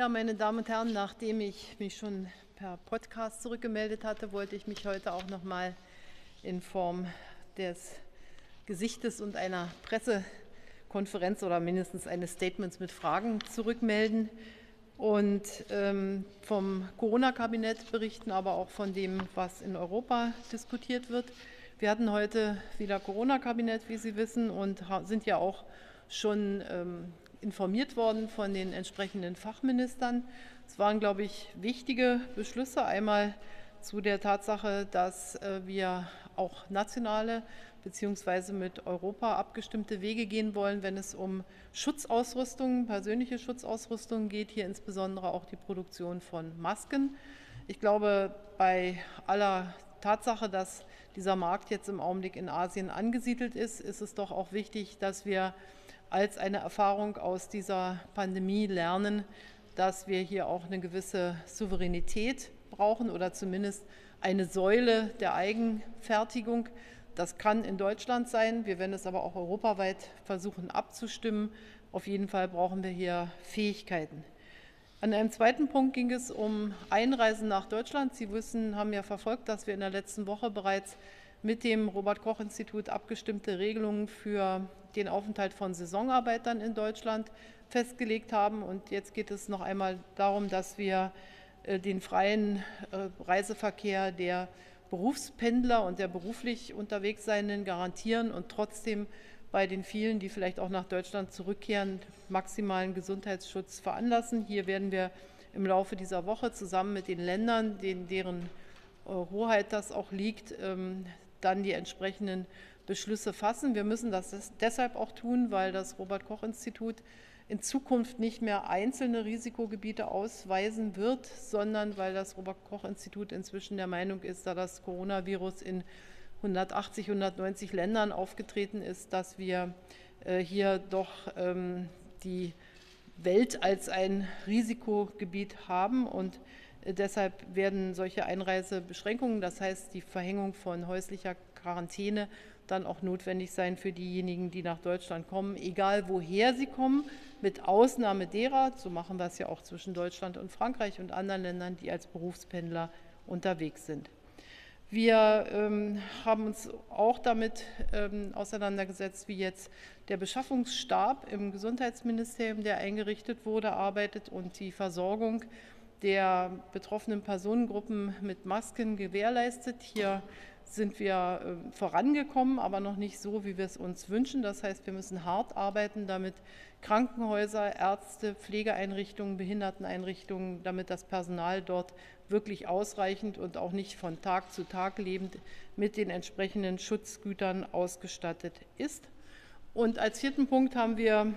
Ja, meine Damen und Herren, nachdem ich mich schon per Podcast zurückgemeldet hatte, wollte ich mich heute auch noch mal in Form des Gesichtes und einer Pressekonferenz oder mindestens eines Statements mit Fragen zurückmelden und ähm, vom Corona-Kabinett berichten, aber auch von dem, was in Europa diskutiert wird. Wir hatten heute wieder Corona-Kabinett, wie Sie wissen, und sind ja auch schon ähm, informiert worden von den entsprechenden Fachministern. Es waren, glaube ich, wichtige Beschlüsse. Einmal zu der Tatsache, dass äh, wir auch nationale bzw. mit Europa abgestimmte Wege gehen wollen, wenn es um Schutzausrüstung, persönliche Schutzausrüstung geht, hier insbesondere auch die Produktion von Masken. Ich glaube, bei aller Tatsache, dass dieser Markt jetzt im Augenblick in Asien angesiedelt ist, ist es doch auch wichtig, dass wir als eine Erfahrung aus dieser Pandemie lernen, dass wir hier auch eine gewisse Souveränität brauchen oder zumindest eine Säule der Eigenfertigung. Das kann in Deutschland sein. Wir werden es aber auch europaweit versuchen abzustimmen. Auf jeden Fall brauchen wir hier Fähigkeiten. An einem zweiten Punkt ging es um Einreisen nach Deutschland. Sie wissen, haben ja verfolgt, dass wir in der letzten Woche bereits mit dem Robert Koch Institut abgestimmte Regelungen für den Aufenthalt von Saisonarbeitern in Deutschland festgelegt haben. Und jetzt geht es noch einmal darum, dass wir äh, den freien äh, Reiseverkehr der Berufspendler und der beruflich unterwegs Seienden garantieren und trotzdem bei den vielen, die vielleicht auch nach Deutschland zurückkehren, maximalen Gesundheitsschutz veranlassen. Hier werden wir im Laufe dieser Woche zusammen mit den Ländern, deren äh, Hoheit das auch liegt, ähm, dann die entsprechenden Beschlüsse fassen. Wir müssen das deshalb auch tun, weil das Robert Koch Institut in Zukunft nicht mehr einzelne Risikogebiete ausweisen wird, sondern weil das Robert Koch Institut inzwischen der Meinung ist, da das Coronavirus in 180, 190 Ländern aufgetreten ist, dass wir äh, hier doch ähm, die Welt als ein Risikogebiet haben und äh, deshalb werden solche Einreisebeschränkungen, das heißt die Verhängung von häuslicher Quarantäne, dann auch notwendig sein für diejenigen, die nach Deutschland kommen, egal woher sie kommen, mit Ausnahme derer, so machen wir es ja auch zwischen Deutschland und Frankreich und anderen Ländern, die als Berufspendler unterwegs sind. Wir ähm, haben uns auch damit ähm, auseinandergesetzt, wie jetzt der Beschaffungsstab im Gesundheitsministerium, der eingerichtet wurde, arbeitet und die Versorgung der betroffenen Personengruppen mit Masken gewährleistet. Hier sind wir ähm, vorangekommen, aber noch nicht so, wie wir es uns wünschen. Das heißt, wir müssen hart arbeiten, damit Krankenhäuser, Ärzte, Pflegeeinrichtungen, Behinderteneinrichtungen, damit das Personal dort wirklich ausreichend und auch nicht von Tag zu Tag lebend mit den entsprechenden Schutzgütern ausgestattet ist. Und als vierten Punkt haben wir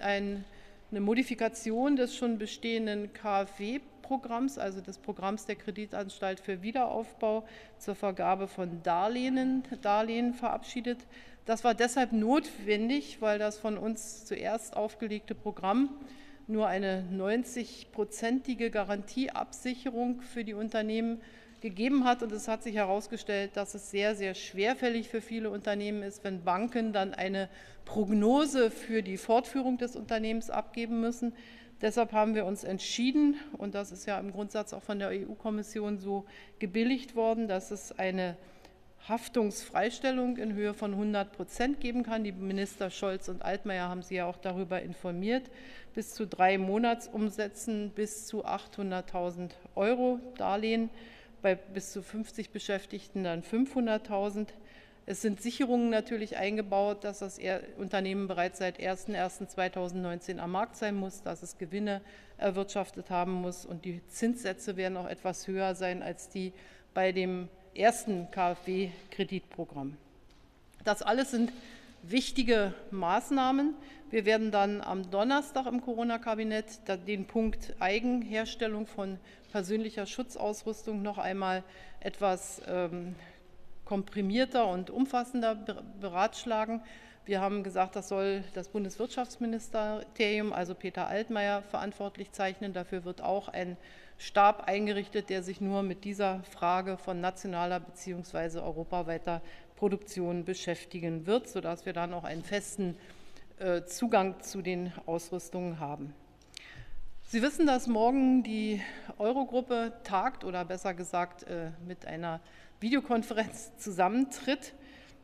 ein, eine Modifikation des schon bestehenden KfW Programms, also des Programms der Kreditanstalt für Wiederaufbau zur Vergabe von Darlehen, Darlehen verabschiedet. Das war deshalb notwendig, weil das von uns zuerst aufgelegte Programm nur eine 90-prozentige Garantieabsicherung für die Unternehmen gegeben hat. Und es hat sich herausgestellt, dass es sehr, sehr schwerfällig für viele Unternehmen ist, wenn Banken dann eine Prognose für die Fortführung des Unternehmens abgeben müssen. Deshalb haben wir uns entschieden, und das ist ja im Grundsatz auch von der EU-Kommission so gebilligt worden, dass es eine Haftungsfreistellung in Höhe von 100 Prozent geben kann. Die Minister Scholz und Altmaier haben Sie ja auch darüber informiert. Bis zu drei Monatsumsätzen bis zu 800.000 Euro Darlehen, bei bis zu 50 Beschäftigten dann 500.000 es sind Sicherungen natürlich eingebaut, dass das Unternehmen bereits seit 01.01.2019 am Markt sein muss, dass es Gewinne erwirtschaftet haben muss und die Zinssätze werden auch etwas höher sein als die bei dem ersten KfW-Kreditprogramm. Das alles sind wichtige Maßnahmen. Wir werden dann am Donnerstag im Corona-Kabinett den Punkt Eigenherstellung von persönlicher Schutzausrüstung noch einmal etwas ähm, komprimierter und umfassender beratschlagen. Wir haben gesagt, das soll das Bundeswirtschaftsministerium, also Peter Altmaier, verantwortlich zeichnen. Dafür wird auch ein Stab eingerichtet, der sich nur mit dieser Frage von nationaler bzw. europaweiter Produktion beschäftigen wird, sodass wir dann auch einen festen äh, Zugang zu den Ausrüstungen haben. Sie wissen, dass morgen die Eurogruppe tagt oder besser gesagt äh, mit einer Videokonferenz zusammentritt.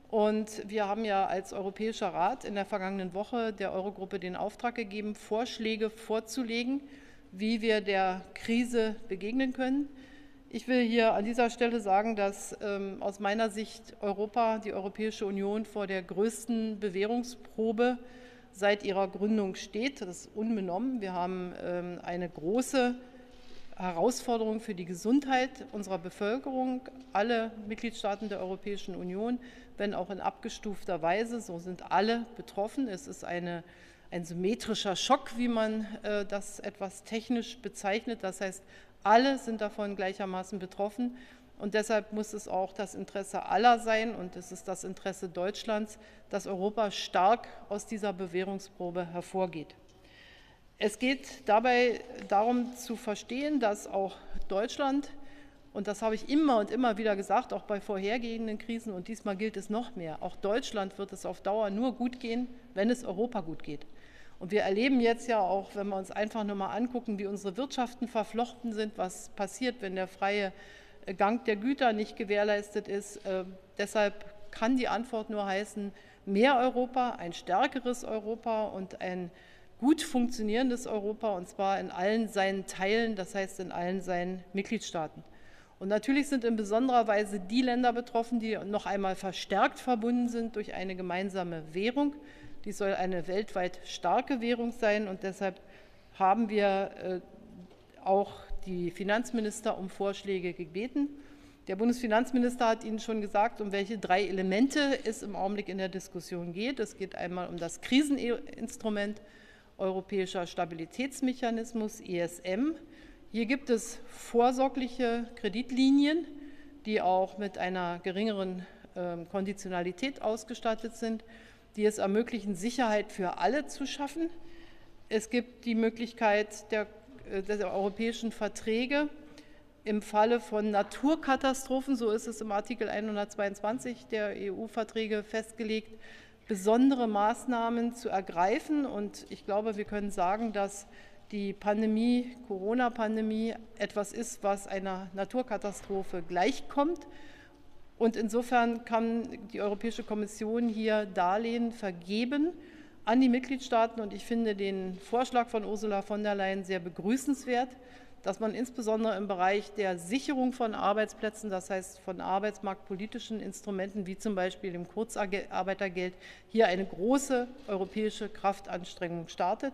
Und wir haben ja als Europäischer Rat in der vergangenen Woche der Eurogruppe den Auftrag gegeben, Vorschläge vorzulegen, wie wir der Krise begegnen können. Ich will hier an dieser Stelle sagen, dass ähm, aus meiner Sicht Europa, die Europäische Union vor der größten Bewährungsprobe seit ihrer Gründung steht. Das ist unbenommen. Wir haben ähm, eine große Herausforderung für die Gesundheit unserer Bevölkerung. Alle Mitgliedstaaten der Europäischen Union, wenn auch in abgestufter Weise, so sind alle betroffen. Es ist eine, ein symmetrischer Schock, wie man äh, das etwas technisch bezeichnet. Das heißt, alle sind davon gleichermaßen betroffen. Und deshalb muss es auch das Interesse aller sein, und es ist das Interesse Deutschlands, dass Europa stark aus dieser Bewährungsprobe hervorgeht. Es geht dabei darum zu verstehen, dass auch Deutschland, und das habe ich immer und immer wieder gesagt, auch bei vorhergehenden Krisen, und diesmal gilt es noch mehr, auch Deutschland wird es auf Dauer nur gut gehen, wenn es Europa gut geht. Und wir erleben jetzt ja auch, wenn wir uns einfach nur mal angucken, wie unsere Wirtschaften verflochten sind, was passiert, wenn der freie Gang der Güter nicht gewährleistet ist. Äh, deshalb kann die Antwort nur heißen, mehr Europa, ein stärkeres Europa und ein gut funktionierendes Europa, und zwar in allen seinen Teilen, das heißt in allen seinen Mitgliedstaaten. Und natürlich sind in besonderer Weise die Länder betroffen, die noch einmal verstärkt verbunden sind durch eine gemeinsame Währung. Die soll eine weltweit starke Währung sein und deshalb haben wir äh, auch die Finanzminister um Vorschläge gebeten. Der Bundesfinanzminister hat Ihnen schon gesagt, um welche drei Elemente es im Augenblick in der Diskussion geht. Es geht einmal um das Kriseninstrument Europäischer Stabilitätsmechanismus ESM. Hier gibt es vorsorgliche Kreditlinien, die auch mit einer geringeren ähm, Konditionalität ausgestattet sind, die es ermöglichen, Sicherheit für alle zu schaffen. Es gibt die Möglichkeit der äh, der europäischen Verträge im Falle von Naturkatastrophen, so ist es im Artikel 122 der EU-Verträge festgelegt, besondere Maßnahmen zu ergreifen. Und ich glaube, wir können sagen, dass die Pandemie, Corona-Pandemie, etwas ist, was einer Naturkatastrophe gleichkommt. Und insofern kann die Europäische Kommission hier Darlehen vergeben an die Mitgliedstaaten. Und ich finde den Vorschlag von Ursula von der Leyen sehr begrüßenswert, dass man insbesondere im Bereich der Sicherung von Arbeitsplätzen, das heißt von arbeitsmarktpolitischen Instrumenten wie zum Beispiel dem Kurzarbeitergeld, hier eine große europäische Kraftanstrengung startet.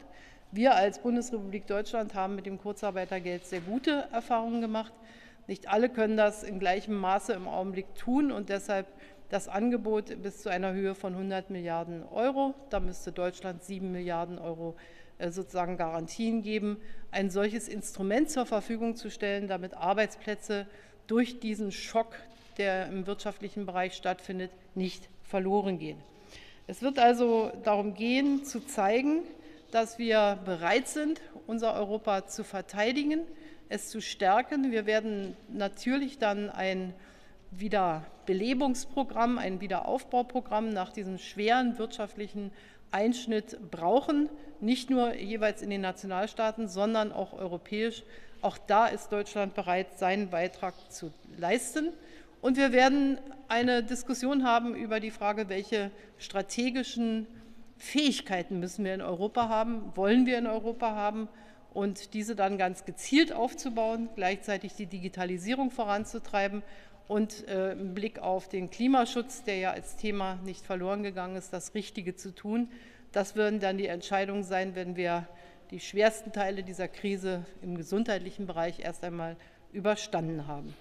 Wir als Bundesrepublik Deutschland haben mit dem Kurzarbeitergeld sehr gute Erfahrungen gemacht. Nicht alle können das in gleichem Maße im Augenblick tun und deshalb das Angebot bis zu einer Höhe von 100 Milliarden Euro. Da müsste Deutschland 7 Milliarden Euro äh, sozusagen Garantien geben, ein solches Instrument zur Verfügung zu stellen, damit Arbeitsplätze durch diesen Schock, der im wirtschaftlichen Bereich stattfindet, nicht verloren gehen. Es wird also darum gehen, zu zeigen, dass wir bereit sind, unser Europa zu verteidigen, es zu stärken. Wir werden natürlich dann ein Wiederbelebungsprogramm, ein Wiederaufbauprogramm nach diesem schweren wirtschaftlichen Einschnitt brauchen, nicht nur jeweils in den Nationalstaaten, sondern auch europäisch. Auch da ist Deutschland bereit, seinen Beitrag zu leisten. Und wir werden eine Diskussion haben über die Frage, welche strategischen Fähigkeiten müssen wir in Europa haben, wollen wir in Europa haben und diese dann ganz gezielt aufzubauen, gleichzeitig die Digitalisierung voranzutreiben und äh, im Blick auf den Klimaschutz, der ja als Thema nicht verloren gegangen ist, das Richtige zu tun. Das würden dann die Entscheidungen sein, wenn wir die schwersten Teile dieser Krise im gesundheitlichen Bereich erst einmal überstanden haben.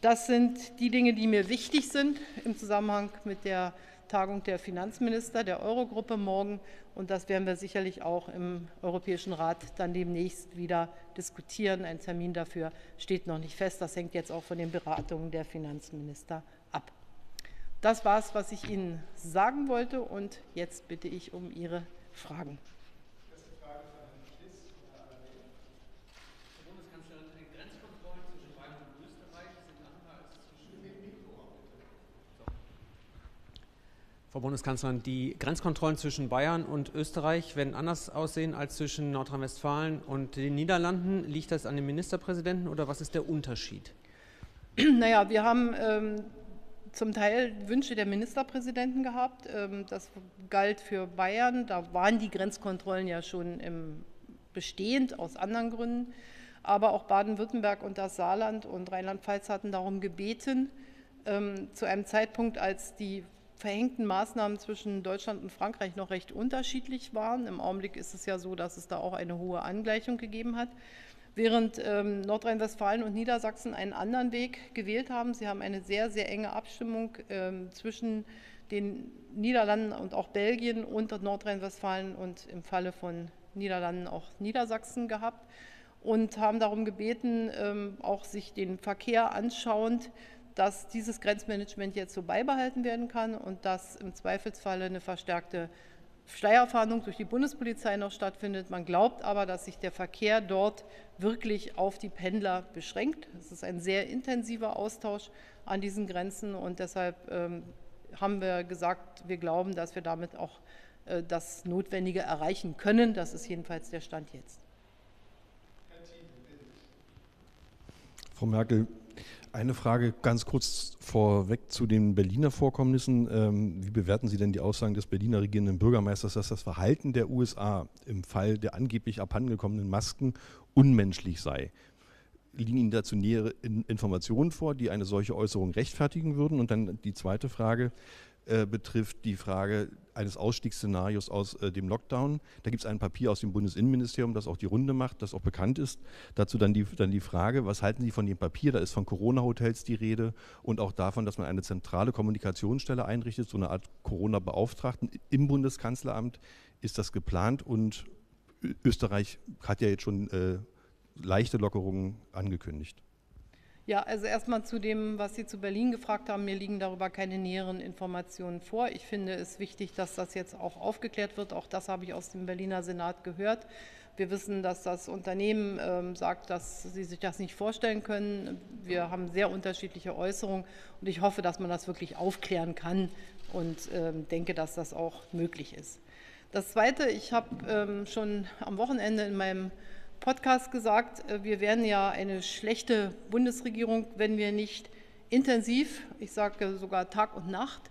Das sind die Dinge, die mir wichtig sind im Zusammenhang mit der Tagung der Finanzminister der Eurogruppe morgen. Und das werden wir sicherlich auch im Europäischen Rat dann demnächst wieder diskutieren. Ein Termin dafür steht noch nicht fest. Das hängt jetzt auch von den Beratungen der Finanzminister ab. Das war es, was ich Ihnen sagen wollte. Und jetzt bitte ich um Ihre Fragen. Frau Bundeskanzlerin, die Grenzkontrollen zwischen Bayern und Österreich werden anders aussehen als zwischen Nordrhein-Westfalen und den Niederlanden. Liegt das an den Ministerpräsidenten oder was ist der Unterschied? Naja, wir haben ähm, zum Teil Wünsche der Ministerpräsidenten gehabt. Ähm, das galt für Bayern. Da waren die Grenzkontrollen ja schon im, bestehend aus anderen Gründen. Aber auch Baden-Württemberg und das Saarland und Rheinland-Pfalz hatten darum gebeten, ähm, zu einem Zeitpunkt, als die verhängten Maßnahmen zwischen Deutschland und Frankreich noch recht unterschiedlich waren. Im Augenblick ist es ja so, dass es da auch eine hohe Angleichung gegeben hat. Während ähm, Nordrhein-Westfalen und Niedersachsen einen anderen Weg gewählt haben. Sie haben eine sehr, sehr enge Abstimmung ähm, zwischen den Niederlanden und auch Belgien und Nordrhein-Westfalen und im Falle von Niederlanden auch Niedersachsen gehabt und haben darum gebeten, ähm, auch sich den Verkehr anschauend dass dieses Grenzmanagement jetzt so beibehalten werden kann und dass im Zweifelsfalle eine verstärkte Schleierfahndung durch die Bundespolizei noch stattfindet. Man glaubt aber, dass sich der Verkehr dort wirklich auf die Pendler beschränkt. Es ist ein sehr intensiver Austausch an diesen Grenzen und deshalb ähm, haben wir gesagt, wir glauben, dass wir damit auch äh, das Notwendige erreichen können. Das ist jedenfalls der Stand jetzt. Frau Merkel, eine Frage ganz kurz vorweg zu den Berliner Vorkommnissen. Ähm, wie bewerten Sie denn die Aussagen des Berliner regierenden Bürgermeisters, dass das Verhalten der USA im Fall der angeblich abhandengekommenen Masken unmenschlich sei? Liegen Ihnen dazu nähere Informationen vor, die eine solche Äußerung rechtfertigen würden? Und dann die zweite Frage. Äh, betrifft die Frage eines Ausstiegsszenarios aus äh, dem Lockdown. Da gibt es ein Papier aus dem Bundesinnenministerium, das auch die Runde macht, das auch bekannt ist. Dazu dann die, dann die Frage, was halten Sie von dem Papier? Da ist von Corona-Hotels die Rede und auch davon, dass man eine zentrale Kommunikationsstelle einrichtet, so eine Art Corona-Beauftragten im Bundeskanzleramt. Ist das geplant? Und Österreich hat ja jetzt schon äh, leichte Lockerungen angekündigt. Ja, also erstmal zu dem, was Sie zu Berlin gefragt haben. Mir liegen darüber keine näheren Informationen vor. Ich finde es wichtig, dass das jetzt auch aufgeklärt wird. Auch das habe ich aus dem Berliner Senat gehört. Wir wissen, dass das Unternehmen ähm, sagt, dass sie sich das nicht vorstellen können. Wir haben sehr unterschiedliche Äußerungen und ich hoffe, dass man das wirklich aufklären kann und ähm, denke, dass das auch möglich ist. Das Zweite, ich habe ähm, schon am Wochenende in meinem Podcast gesagt, äh, wir wären ja eine schlechte Bundesregierung, wenn wir nicht intensiv, ich sage sogar Tag und Nacht,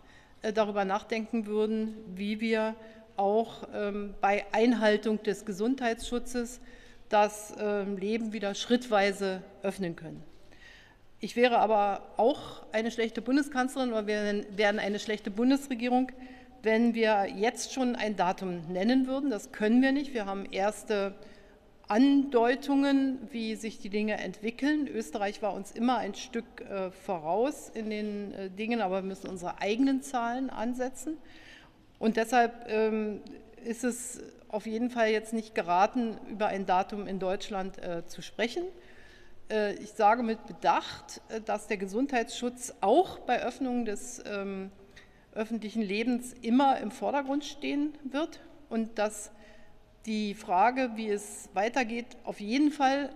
äh, darüber nachdenken würden, wie wir auch ähm, bei Einhaltung des Gesundheitsschutzes das ähm, Leben wieder schrittweise öffnen können. Ich wäre aber auch eine schlechte Bundeskanzlerin oder wir wären eine schlechte Bundesregierung, wenn wir jetzt schon ein Datum nennen würden. Das können wir nicht. Wir haben erste Andeutungen, wie sich die Dinge entwickeln. Österreich war uns immer ein Stück äh, voraus in den äh, Dingen, aber wir müssen unsere eigenen Zahlen ansetzen. Und deshalb ähm, ist es auf jeden Fall jetzt nicht geraten, über ein Datum in Deutschland äh, zu sprechen. Äh, ich sage mit Bedacht, äh, dass der Gesundheitsschutz auch bei Öffnungen des ähm, öffentlichen Lebens immer im Vordergrund stehen wird und dass die Frage, wie es weitergeht, auf jeden Fall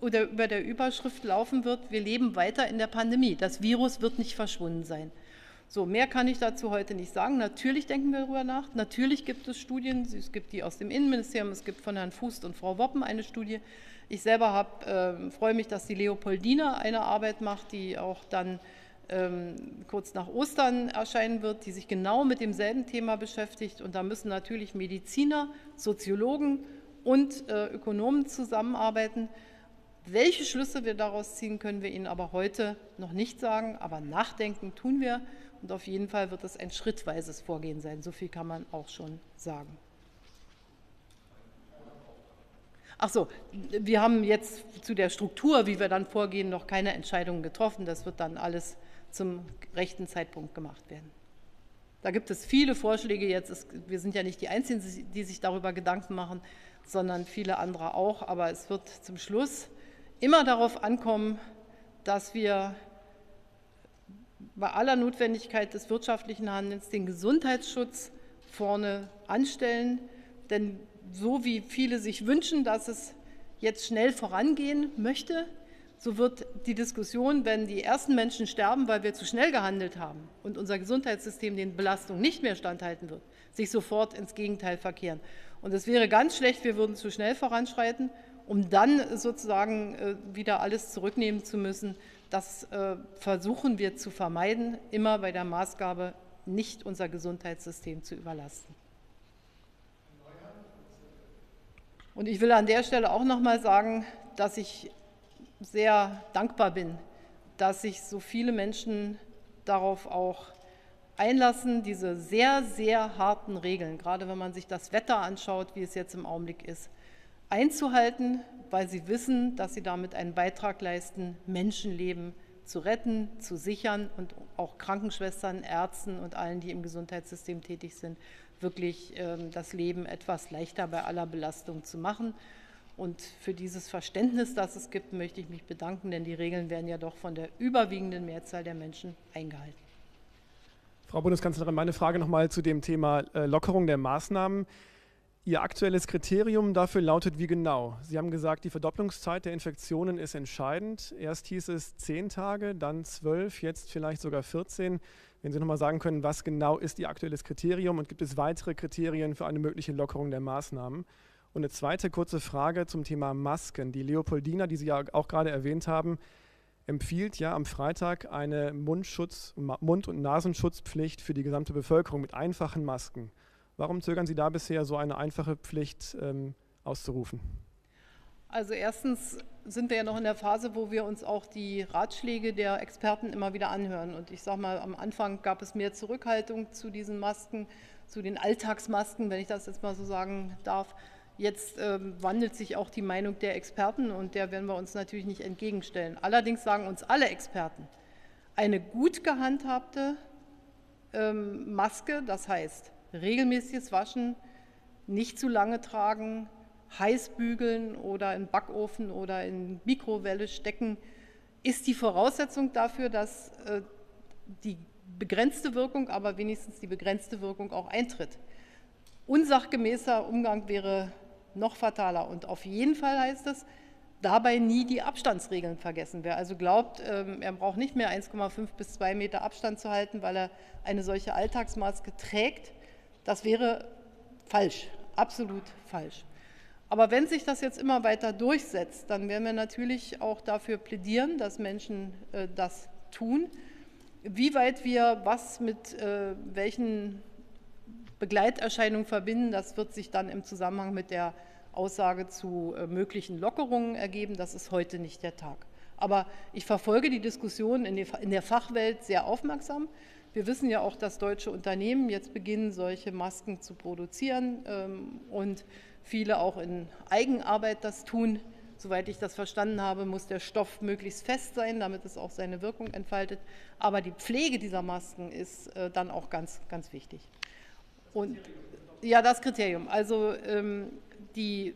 oder über der Überschrift laufen wird, wir leben weiter in der Pandemie. Das Virus wird nicht verschwunden sein. So, mehr kann ich dazu heute nicht sagen. Natürlich denken wir darüber nach. Natürlich gibt es Studien. Es gibt die aus dem Innenministerium, es gibt von Herrn Fußt und Frau Woppen eine Studie. Ich selber hab, äh, freue mich, dass die Leopoldina eine Arbeit macht, die auch dann ähm, kurz nach Ostern erscheinen wird, die sich genau mit demselben Thema beschäftigt. Und da müssen natürlich Mediziner, Soziologen und äh, Ökonomen zusammenarbeiten. Welche Schlüsse wir daraus ziehen, können wir Ihnen aber heute noch nicht sagen. Aber nachdenken tun wir. Und auf jeden Fall wird es ein schrittweises Vorgehen sein. So viel kann man auch schon sagen. Ach so, wir haben jetzt zu der Struktur, wie wir dann vorgehen, noch keine Entscheidungen getroffen. Das wird dann alles zum rechten Zeitpunkt gemacht werden. Da gibt es viele Vorschläge jetzt. wir sind ja nicht die Einzigen, die sich darüber Gedanken machen, sondern viele andere auch. Aber es wird zum Schluss immer darauf ankommen, dass wir bei aller Notwendigkeit des wirtschaftlichen Handelns den Gesundheitsschutz vorne anstellen. Denn so wie viele sich wünschen, dass es jetzt schnell vorangehen möchte, so wird die Diskussion, wenn die ersten Menschen sterben, weil wir zu schnell gehandelt haben und unser Gesundheitssystem den Belastungen nicht mehr standhalten wird, sich sofort ins Gegenteil verkehren. Und es wäre ganz schlecht, wir würden zu schnell voranschreiten, um dann sozusagen äh, wieder alles zurücknehmen zu müssen. Das äh, versuchen wir zu vermeiden, immer bei der Maßgabe, nicht unser Gesundheitssystem zu überlasten. Und ich will an der Stelle auch noch mal sagen, dass ich sehr dankbar bin, dass sich so viele Menschen darauf auch einlassen, diese sehr, sehr harten Regeln, gerade wenn man sich das Wetter anschaut, wie es jetzt im Augenblick ist, einzuhalten, weil sie wissen, dass sie damit einen Beitrag leisten, Menschenleben zu retten, zu sichern und auch Krankenschwestern, Ärzten und allen, die im Gesundheitssystem tätig sind, wirklich ähm, das Leben etwas leichter bei aller Belastung zu machen. Und für dieses Verständnis, das es gibt, möchte ich mich bedanken, denn die Regeln werden ja doch von der überwiegenden Mehrzahl der Menschen eingehalten. Frau Bundeskanzlerin, meine Frage nochmal zu dem Thema äh, Lockerung der Maßnahmen. Ihr aktuelles Kriterium dafür lautet wie genau? Sie haben gesagt, die Verdopplungszeit der Infektionen ist entscheidend. Erst hieß es zehn Tage, dann zwölf, jetzt vielleicht sogar 14. Wenn Sie nochmal sagen können, was genau ist Ihr aktuelles Kriterium und gibt es weitere Kriterien für eine mögliche Lockerung der Maßnahmen? Und eine zweite kurze Frage zum Thema Masken. Die Leopoldina, die Sie ja auch gerade erwähnt haben, empfiehlt ja am Freitag eine Mundschutz, Mund- und Nasenschutzpflicht für die gesamte Bevölkerung mit einfachen Masken. Warum zögern Sie da bisher, so eine einfache Pflicht ähm, auszurufen? Also erstens sind wir ja noch in der Phase, wo wir uns auch die Ratschläge der Experten immer wieder anhören. Und ich sage mal, am Anfang gab es mehr Zurückhaltung zu diesen Masken, zu den Alltagsmasken, wenn ich das jetzt mal so sagen darf. Jetzt ähm, wandelt sich auch die Meinung der Experten und der werden wir uns natürlich nicht entgegenstellen. Allerdings sagen uns alle Experten, eine gut gehandhabte ähm, Maske, das heißt regelmäßiges Waschen, nicht zu lange tragen, heiß bügeln oder in Backofen oder in Mikrowelle stecken, ist die Voraussetzung dafür, dass äh, die begrenzte Wirkung, aber wenigstens die begrenzte Wirkung auch eintritt. Unsachgemäßer Umgang wäre noch fataler. Und auf jeden Fall heißt es, dabei nie die Abstandsregeln vergessen. Wer also glaubt, ähm, er braucht nicht mehr 1,5 bis 2 Meter Abstand zu halten, weil er eine solche Alltagsmaske trägt, das wäre falsch, absolut falsch. Aber wenn sich das jetzt immer weiter durchsetzt, dann werden wir natürlich auch dafür plädieren, dass Menschen äh, das tun. Wie weit wir was mit äh, welchen Begleiterscheinungen verbinden, das wird sich dann im Zusammenhang mit der Aussage zu äh, möglichen Lockerungen ergeben. Das ist heute nicht der Tag. Aber ich verfolge die Diskussion in der Fachwelt sehr aufmerksam. Wir wissen ja auch, dass deutsche Unternehmen jetzt beginnen, solche Masken zu produzieren ähm, und viele auch in Eigenarbeit das tun. Soweit ich das verstanden habe, muss der Stoff möglichst fest sein, damit es auch seine Wirkung entfaltet. Aber die Pflege dieser Masken ist äh, dann auch ganz, ganz wichtig. Und ja, das Kriterium. Also ähm, die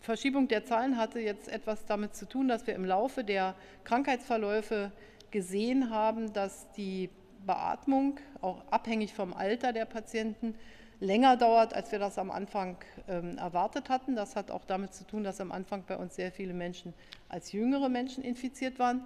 Verschiebung der Zahlen hatte jetzt etwas damit zu tun, dass wir im Laufe der Krankheitsverläufe gesehen haben, dass die Beatmung, auch abhängig vom Alter der Patienten, länger dauert, als wir das am Anfang ähm, erwartet hatten. Das hat auch damit zu tun, dass am Anfang bei uns sehr viele Menschen als jüngere Menschen infiziert waren.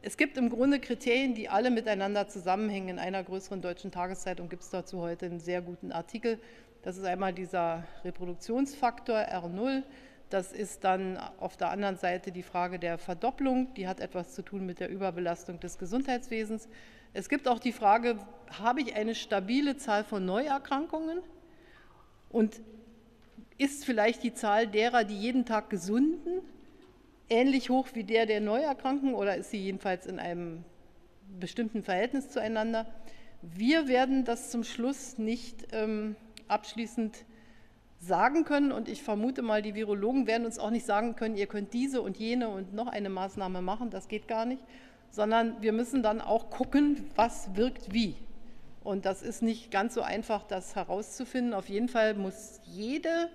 Es gibt im Grunde Kriterien, die alle miteinander zusammenhängen. In einer größeren deutschen Tageszeitung gibt es dazu heute einen sehr guten Artikel. Das ist einmal dieser Reproduktionsfaktor R0. Das ist dann auf der anderen Seite die Frage der Verdopplung. Die hat etwas zu tun mit der Überbelastung des Gesundheitswesens. Es gibt auch die Frage, habe ich eine stabile Zahl von Neuerkrankungen? Und ist vielleicht die Zahl derer, die jeden Tag gesunden, ähnlich hoch wie der der Neuerkranken oder ist sie jedenfalls in einem bestimmten Verhältnis zueinander? Wir werden das zum Schluss nicht ähm, abschließend sagen können und ich vermute mal, die Virologen werden uns auch nicht sagen können, ihr könnt diese und jene und noch eine Maßnahme machen, das geht gar nicht, sondern wir müssen dann auch gucken, was wirkt wie. Und das ist nicht ganz so einfach, das herauszufinden. Auf jeden Fall muss jede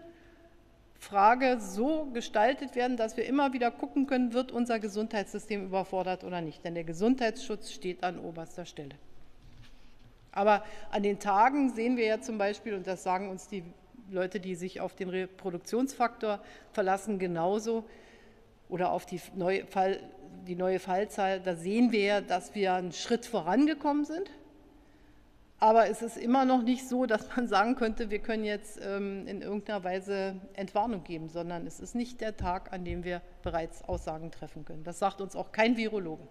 Frage so gestaltet werden, dass wir immer wieder gucken können, wird unser Gesundheitssystem überfordert oder nicht. Denn der Gesundheitsschutz steht an oberster Stelle. Aber an den Tagen sehen wir ja zum Beispiel, und das sagen uns die Leute, die sich auf den Reproduktionsfaktor verlassen, genauso, oder auf die die neue Fallzahl, da sehen wir ja, dass wir einen Schritt vorangekommen sind. Aber es ist immer noch nicht so, dass man sagen könnte, wir können jetzt ähm, in irgendeiner Weise Entwarnung geben, sondern es ist nicht der Tag, an dem wir bereits Aussagen treffen können. Das sagt uns auch kein Virologe.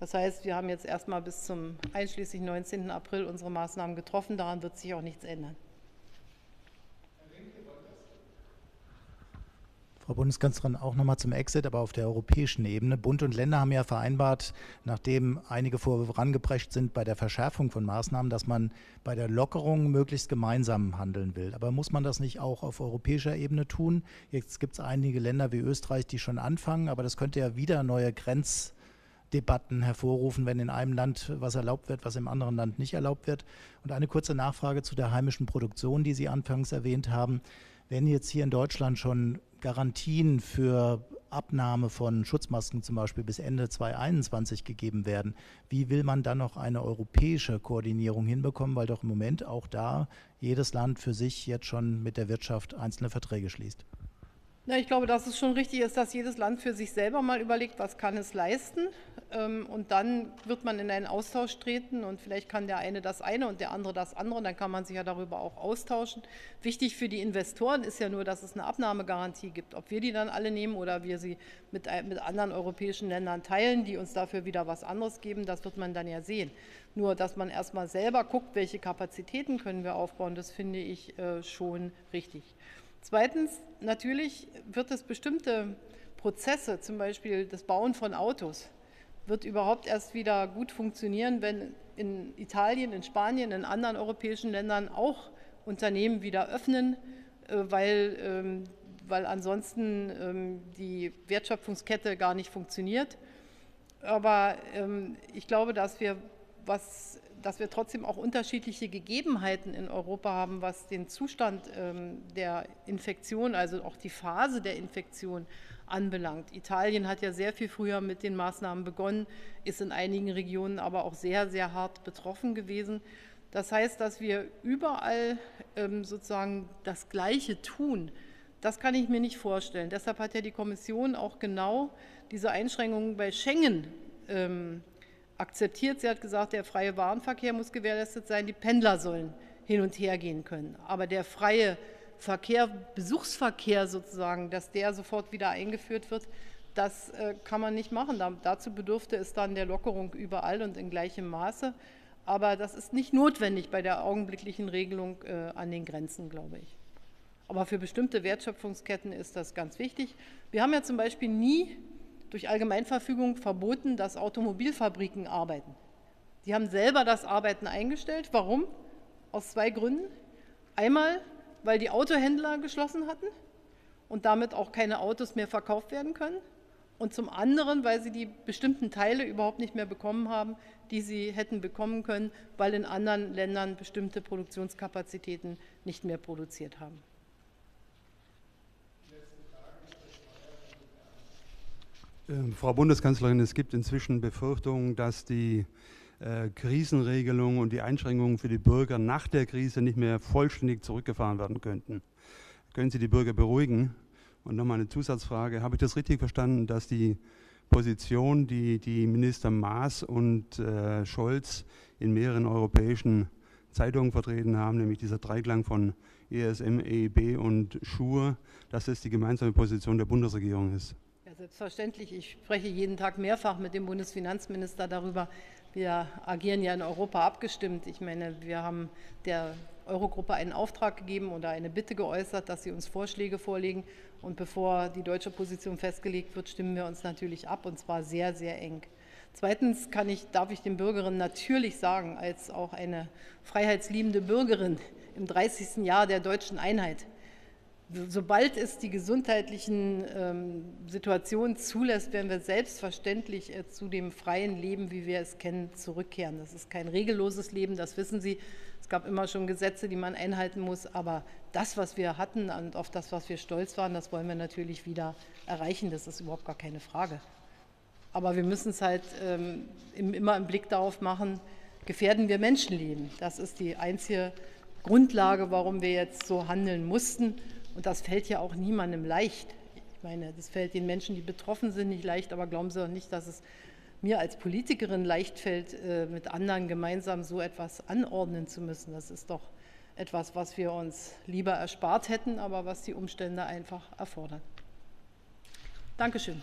Das heißt, wir haben jetzt erstmal bis zum einschließlich 19. April unsere Maßnahmen getroffen. Daran wird sich auch nichts ändern. Frau Bundeskanzlerin, auch nochmal zum Exit, aber auf der europäischen Ebene. Bund und Länder haben ja vereinbart, nachdem einige vorangeprescht sind bei der Verschärfung von Maßnahmen, dass man bei der Lockerung möglichst gemeinsam handeln will. Aber muss man das nicht auch auf europäischer Ebene tun? Jetzt gibt es einige Länder wie Österreich, die schon anfangen, aber das könnte ja wieder neue Grenzdebatten hervorrufen, wenn in einem Land was erlaubt wird, was im anderen Land nicht erlaubt wird. Und eine kurze Nachfrage zu der heimischen Produktion, die Sie anfangs erwähnt haben. Wenn jetzt hier in Deutschland schon Garantien für Abnahme von Schutzmasken zum Beispiel bis Ende 2021 gegeben werden, wie will man dann noch eine europäische Koordinierung hinbekommen, weil doch im Moment auch da jedes Land für sich jetzt schon mit der Wirtschaft einzelne Verträge schließt? Na, ich glaube, dass es schon richtig ist, dass jedes Land für sich selber mal überlegt, was kann es leisten. Ähm, und dann wird man in einen Austausch treten und vielleicht kann der eine das eine und der andere das andere. Und dann kann man sich ja darüber auch austauschen. Wichtig für die Investoren ist ja nur, dass es eine Abnahmegarantie gibt. Ob wir die dann alle nehmen oder wir sie mit, mit anderen europäischen Ländern teilen, die uns dafür wieder was anderes geben, das wird man dann ja sehen. Nur, dass man erstmal selber guckt, welche Kapazitäten können wir aufbauen, das finde ich äh, schon richtig. Zweitens, natürlich wird es bestimmte Prozesse, zum Beispiel das Bauen von Autos, wird überhaupt erst wieder gut funktionieren, wenn in Italien, in Spanien, in anderen europäischen Ländern auch Unternehmen wieder öffnen, äh, weil, ähm, weil ansonsten ähm, die Wertschöpfungskette gar nicht funktioniert. Aber ähm, ich glaube, dass wir was dass wir trotzdem auch unterschiedliche Gegebenheiten in Europa haben, was den Zustand ähm, der Infektion, also auch die Phase der Infektion anbelangt. Italien hat ja sehr viel früher mit den Maßnahmen begonnen, ist in einigen Regionen aber auch sehr, sehr hart betroffen gewesen. Das heißt, dass wir überall ähm, sozusagen das Gleiche tun. Das kann ich mir nicht vorstellen. Deshalb hat ja die Kommission auch genau diese Einschränkungen bei Schengen ähm, akzeptiert. Sie hat gesagt, der freie Warenverkehr muss gewährleistet sein, die Pendler sollen hin und her gehen können. Aber der freie Verkehr, Besuchsverkehr sozusagen, dass der sofort wieder eingeführt wird, das äh, kann man nicht machen. dazu bedürfte es dann der Lockerung überall und in gleichem Maße. Aber das ist nicht notwendig bei der augenblicklichen Regelung äh, an den Grenzen, glaube ich. Aber für bestimmte Wertschöpfungsketten ist das ganz wichtig. Wir haben ja zum Beispiel nie durch Allgemeinverfügung verboten, dass Automobilfabriken arbeiten. Die haben selber das Arbeiten eingestellt. Warum? Aus zwei Gründen. Einmal, weil die Autohändler geschlossen hatten und damit auch keine Autos mehr verkauft werden können. Und zum anderen, weil sie die bestimmten Teile überhaupt nicht mehr bekommen haben, die sie hätten bekommen können, weil in anderen Ländern bestimmte Produktionskapazitäten nicht mehr produziert haben. Frau Bundeskanzlerin, es gibt inzwischen Befürchtungen, dass die äh, Krisenregelungen und die Einschränkungen für die Bürger nach der Krise nicht mehr vollständig zurückgefahren werden könnten. Können Sie die Bürger beruhigen? Und nochmal eine Zusatzfrage. Habe ich das richtig verstanden, dass die Position, die die Minister Maas und äh, Scholz in mehreren europäischen Zeitungen vertreten haben, nämlich dieser Dreiklang von ESM, EIB und Schur, dass es die gemeinsame Position der Bundesregierung ist? Selbstverständlich. Ich spreche jeden Tag mehrfach mit dem Bundesfinanzminister darüber. Wir agieren ja in Europa abgestimmt. Ich meine, wir haben der Eurogruppe einen Auftrag gegeben oder eine Bitte geäußert, dass sie uns Vorschläge vorlegen. Und bevor die deutsche Position festgelegt wird, stimmen wir uns natürlich ab und zwar sehr, sehr eng. Zweitens ich, darf ich den Bürgerinnen natürlich sagen, als auch eine freiheitsliebende Bürgerin im 30. Jahr der deutschen Einheit, sobald es die gesundheitlichen ähm, Situationen zulässt, werden wir selbstverständlich äh, zu dem freien Leben, wie wir es kennen, zurückkehren. Das ist kein regelloses Leben, das wissen Sie. Es gab immer schon Gesetze, die man einhalten muss, aber das, was wir hatten und auf das, was wir stolz waren, das wollen wir natürlich wieder erreichen. Das ist überhaupt gar keine Frage. Aber wir müssen es halt ähm, immer im Blick darauf machen, gefährden wir Menschenleben. Das ist die einzige Grundlage, warum wir jetzt so handeln mussten. Und das fällt ja auch niemandem leicht. Ich meine, das fällt den Menschen, die betroffen sind, nicht leicht, aber glauben Sie doch nicht, dass es mir als Politikerin leicht fällt, äh, mit anderen gemeinsam so etwas anordnen zu müssen. Das ist doch etwas, was wir uns lieber erspart hätten, aber was die Umstände einfach erfordern. Dankeschön.